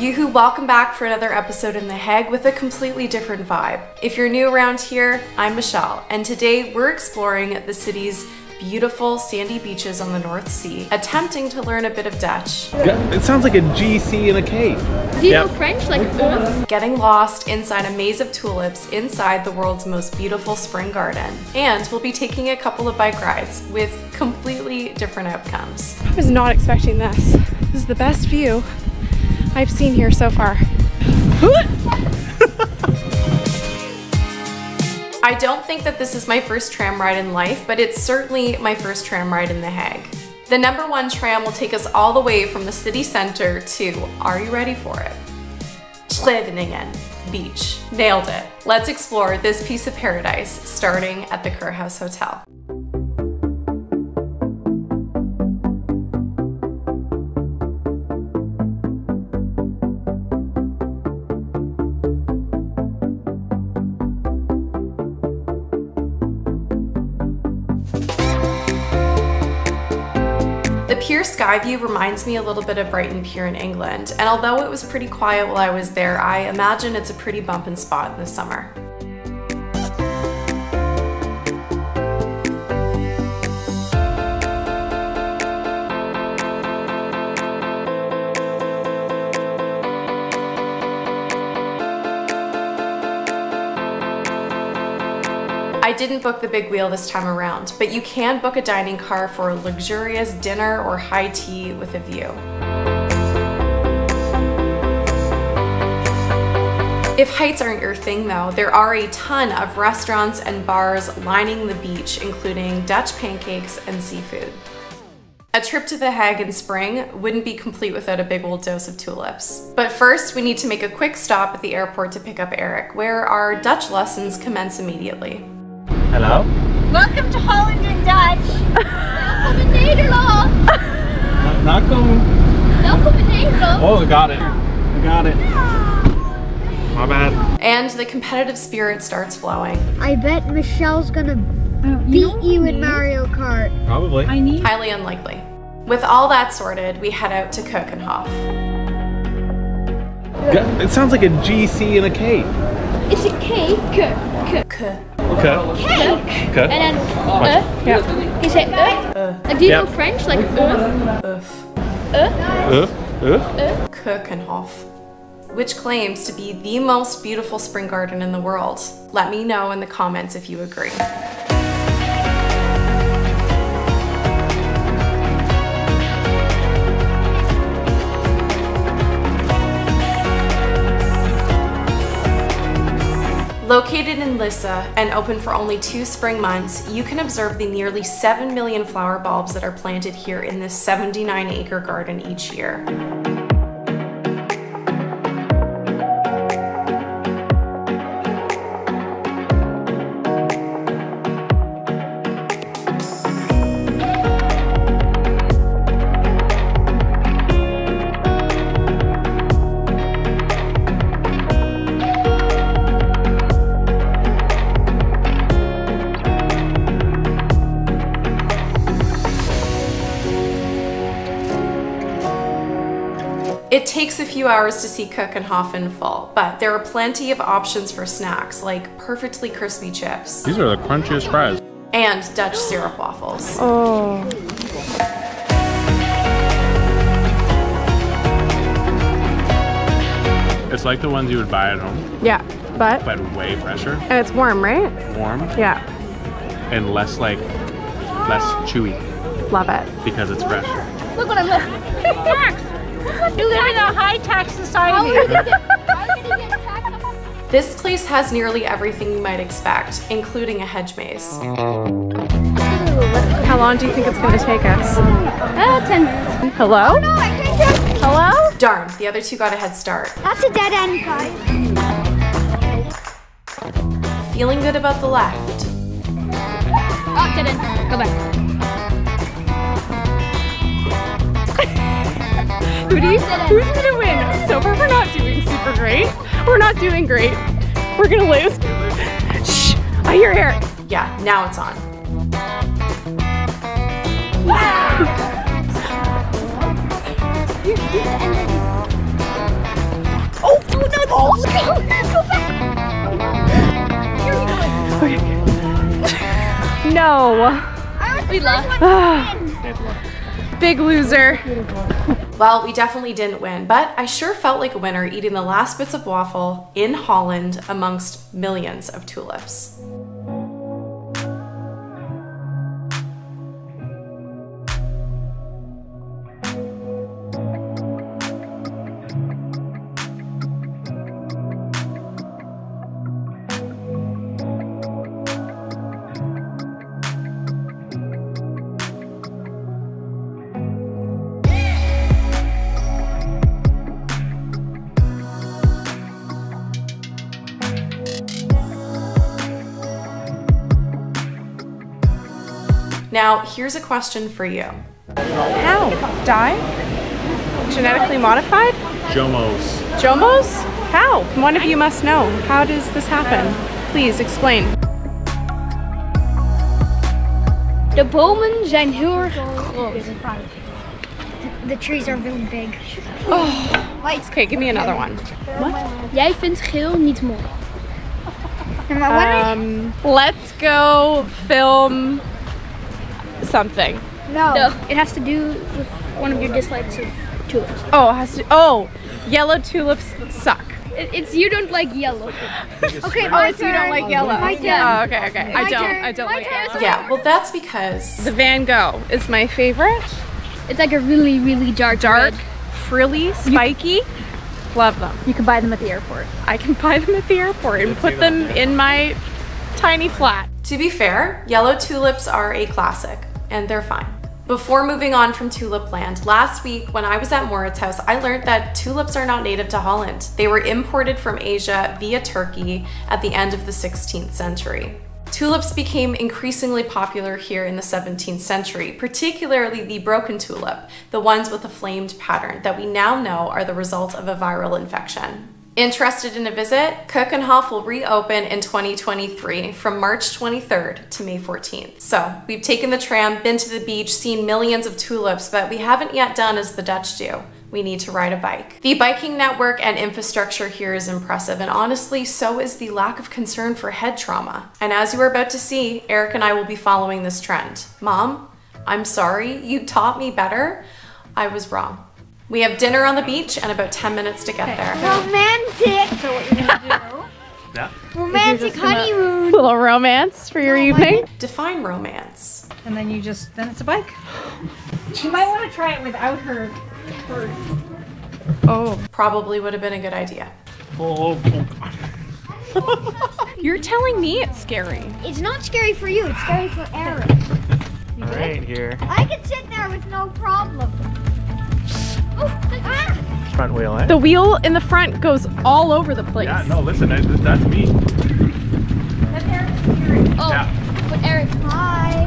Yoo-hoo, welcome back for another episode in The Hague with a completely different vibe. If you're new around here, I'm Michelle, and today we're exploring the city's beautiful sandy beaches on the North Sea, attempting to learn a bit of Dutch. It sounds like a GC in a cave. Do you Yep. know French? Like, uh? Getting lost inside a maze of tulips inside the world's most beautiful spring garden. And we'll be taking a couple of bike rides with completely different outcomes. I was not expecting this. This is the best view I've seen here so far. I don't think that this is my first tram ride in life, but it's certainly my first tram ride in The Hague. The number one tram will take us all the way from the city center to, are you ready for it? Scheveningen Beach. Nailed it. Let's explore this piece of paradise starting at the Kurhaus Hotel. Pier Sky View reminds me a little bit of Brighton Pier in England, and although it was pretty quiet while I was there, I imagine it's a pretty bumpin' spot in the summer. Didn't book the big wheel this time around, but you can book a dining car for a luxurious dinner or high tea with a view. If heights aren't your thing though, there are a ton of restaurants and bars lining the beach, including Dutch pancakes and seafood. A trip to The Hague in spring wouldn't be complete without a big old dose of tulips. But first, we need to make a quick stop at the airport to pick up Eric, where our Dutch lessons commence immediately. Hello? Welcome to Holland in Dutch. Welkom in Nederland. Not going. Welkom in Nederland. Oh, I got it. I got it. My bad. And the competitive spirit starts flowing. I bet Michelle's gonna beat you in Mario Kart. Probably. Highly unlikely. With all that sorted, we head out to Keukenhof. It sounds like a GC in a cave. It's a cake. K. K. Okay. Cake. Okay. And then, uh. Yeah. You say, uh. Like, do you Yeah. know French? Like, uh. Oof. Uh, uh. Keukenhof. Which claims to be the most beautiful spring garden in the world. Let me know in the comments if you agree. Located in Lisse and open for only two spring months, you can observe the nearly 7 million flower bulbs that are planted here in this 79 acre garden each year. It takes a few hours to see Keukenhof in full, but there are plenty of options for snacks like perfectly crispy chips These are the crunchiest fries. and Dutch syrup waffles. Oh. It's like the ones you would buy at home, Yeah, but but way fresher, and it's warm, right? warm, Yeah, and less like less chewy love it. because it's fresh. Look what I'm living. Tax. You live in a high tax society. This place has nearly everything you might expect, including a hedge maze. How long do you think it's going to take us? Uh, 10 minutes. Hello? No, I think that's, Hello? Darn, the other two got a head start. that's a dead end, guys. Feeling good about the left. Oh, didn't. Go back. Who's gonna win? So far we're not doing super great. We're not doing great. We're gonna lose. Shh, I hear Eric. Yeah, now it's on. oh, no, no, oh, go, go back. Here we go. no. We left. Big loser. Well, we definitely didn't win, but I sure felt like a winner eating the last bits of waffle in Holland amongst millions of tulips. Now, here's a question for you. How? Die? Genetically modified? Jomos. Jomos? How? One of you must know. How does this happen? Please explain. De bomen zijn heel erg groot. The trees are really big. Oh. Okay, give me another one. Jij vindt geel niet mooi. No, my- what are- Um, let's go film something. no. No, it has to do with one of your dislikes of tulips. Oh, it has to. Oh, yellow tulips suck. It, it's you don't like yellow. Okay, Oh, my it's you don't like yellow. My turn. Oh, okay, okay. I don't. turn. I don't My like turn. yellow. Yeah, well, that's because The Van Gogh is my favorite. It's like a really, really dark Dark, red. frilly, spiky. Love them. You can buy them at the airport. I can buy them at the airport and put them in my tiny flat. To be fair, yellow tulips are a classic, and they're fine. Before moving on from tulip land, last week when I was at Mauritshuis, I learned that tulips are not native to Holland. They were imported from Asia via Turkey at the end of the 16th century. Tulips became increasingly popular here in the 17th century, particularly the broken tulip, the ones with a flamed pattern that we now know are the result of a viral infection. Interested in a visit? Keukenhof will reopen in 2023 from March 23rd to May 14th. So, we've taken the tram, been to the beach, seen millions of tulips, but we haven't yet done as the Dutch do. We need to ride a bike. The biking network and infrastructure here is impressive, and honestly, so is the lack of concern for head trauma. And as you are about to see, Eric and I will be following this trend. Mom, I'm sorry, you taught me better. I was wrong. We have dinner on the beach and about 10 minutes to get there. Romantic. So what you're gonna do? Yeah. Romantic honeymoon. Little romance for your evening. Define romance. and then you just then it's a bike. You might want to try it without her. Oh, Probably would have been a good idea. Oh, oh, you're telling me it's scary. It's not scary for you. It's scary for Eric. oh. Right here. I can sit there with no problem. Oh. Front wheel, eh? The wheel in the front goes all over the place. yeah, no, listen, that, that's me. Oh, Yeah. but Eric, Hi.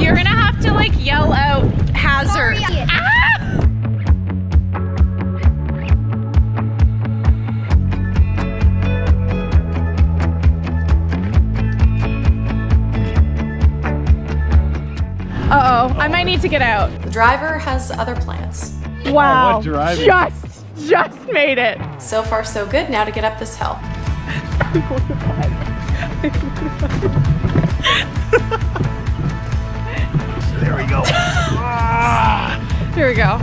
You're gonna have to like yell out hazard. Sorry. Ah! I might need to get out. The driver has other plans. Wow, what driving. just, just made it. So far, so good. Now to get up this hill. There we go. Ah. Here we go.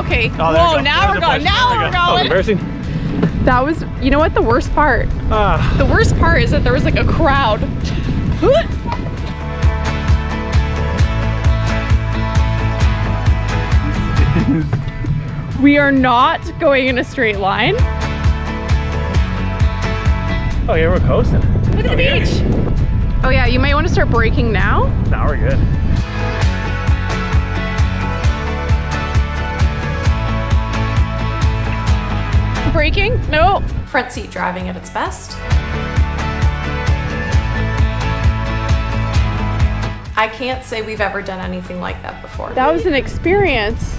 Okay. Oh, Whoa, go. now we're going. Now push. we're There we go. That was going. embarrassing. That was, you know what, the worst part? Ah. The worst part is that there was like a crowd. we are not going in a straight line. Oh, yeah, we're coasting. Look at the Oh, yeah. beach. Oh yeah, you might want to start braking now. Now we're good. Braking? No. Front seat driving at its best. I can't say we've ever done anything like that before. That was an experience.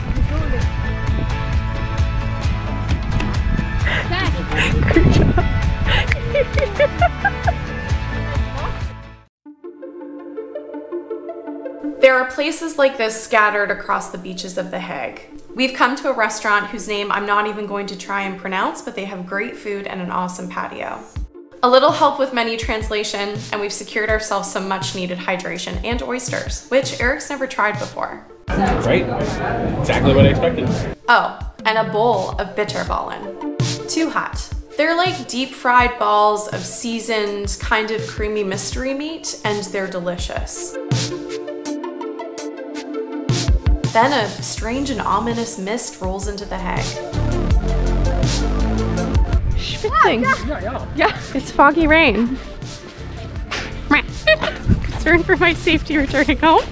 There are places like this scattered across the beaches of The Hague. We've come to a restaurant whose name I'm not even going to try and pronounce, but they have great food and an awesome patio. A little help with menu translation, and we've secured ourselves some much needed hydration and oysters, which Eric's never tried before. Right? Exactly what I expected. Oh, and a bowl of bitterballen. Too hot. They're like deep fried balls of seasoned, kind of creamy mystery meat, and they're delicious. Then a strange and ominous mist rolls into the Hague. Schwitzing. Yeah, it's foggy rain. Concern for my safety returning home.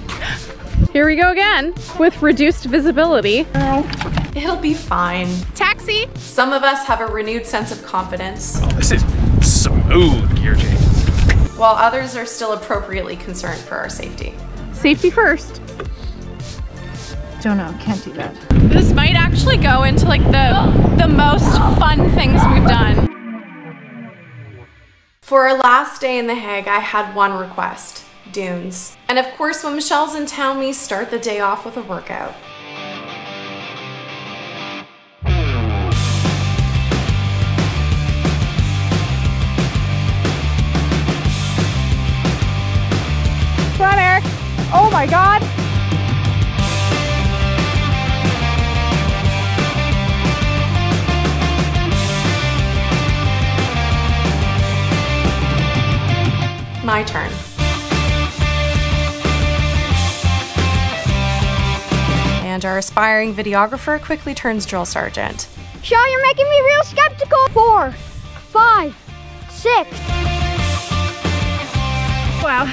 Here we go again with reduced visibility. It'll be fine. Taxi. Some of us have a renewed sense of confidence, This is smooth gear change. while others are still appropriately concerned for our safety. Safety first. Don't know, can't do that. This might actually go into like the the most fun things we've done. For our last day in The Hague, I had one request dunes. And of course, when Michelle's in town, we start the day off with a workout. My God. My turn. And our aspiring videographer quickly turns drill sergeant. Shell, you're making me real skeptical. Four, five, six. Wow.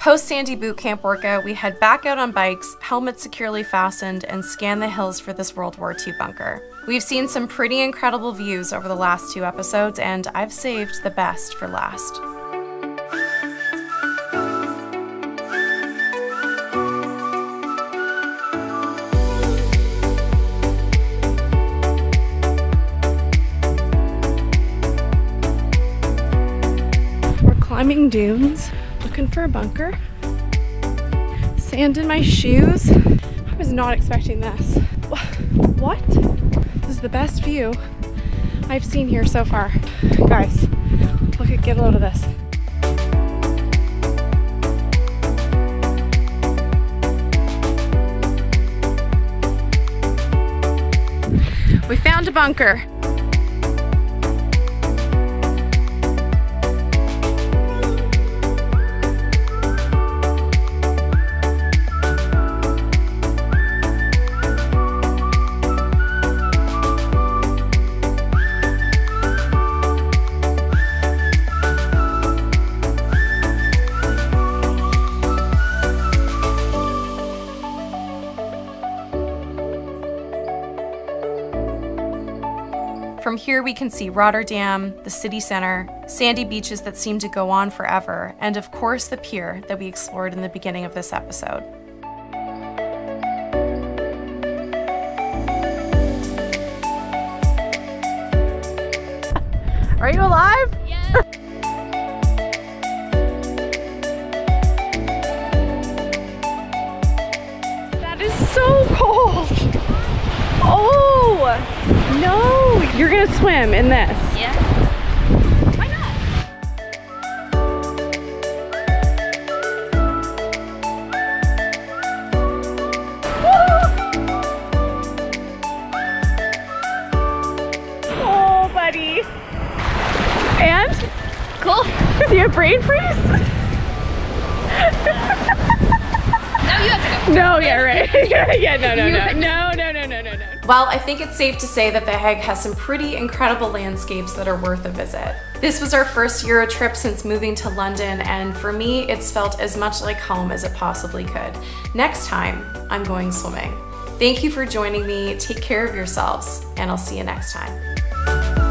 Post Sandy boot camp workout, we head back out on bikes, helmets securely fastened, and scan the hills for this World War II bunker. We've seen some pretty incredible views over the last two episodes, and I've saved the best for last. We're climbing dunes, looking for a bunker. Sand in my shoes. I was not expecting this. What? This is the best view I've seen here so far. Guys, look at get a load of this. We found a bunker. Here, we can see Rotterdam, the city center, sandy beaches that seem to go on forever, and of course, the pier that we explored in the beginning of this episode. Are you alive? that is so cold. Oh, no. You're going to swim in this. Yeah. Why not? Oh, buddy. And? Cool. Do you have brain freeze? Now you have to go. No, yeah, right. yeah, no, no, no, no, no, no. Well, I think it's safe to say that The Hague has some pretty incredible landscapes that are worth a visit. This was our first Euro trip since moving to London, and for me, it's felt as much like home as it possibly could. Next time, I'm going swimming. Thank you for joining me. Take care of yourselves, and I'll see you next time.